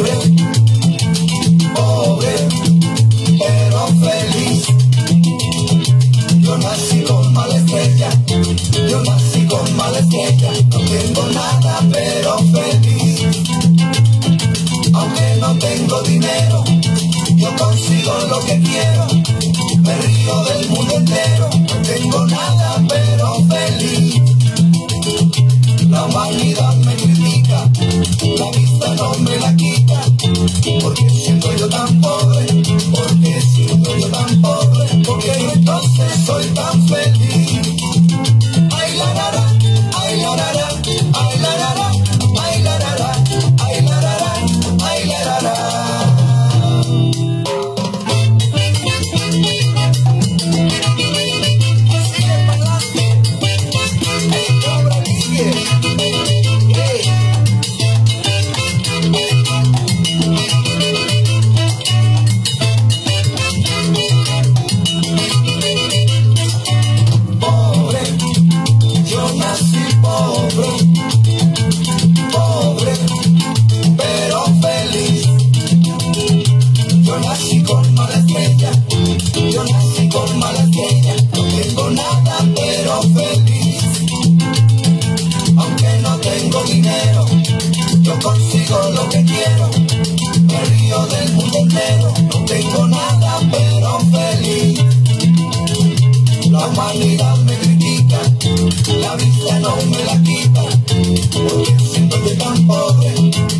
pobre, pobre, pero feliz. Yo nací con mala estrella, yo nací con mala estrella, no tengo nada entonces soy tan feliz. feliz. Aunque no tengo dinero, yo consigo lo que quiero. Me río del mundo entero, no tengo nada pero feliz. La humanidad me critica, la vista no me la quita, porque siento que tan pobre.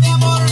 de amor.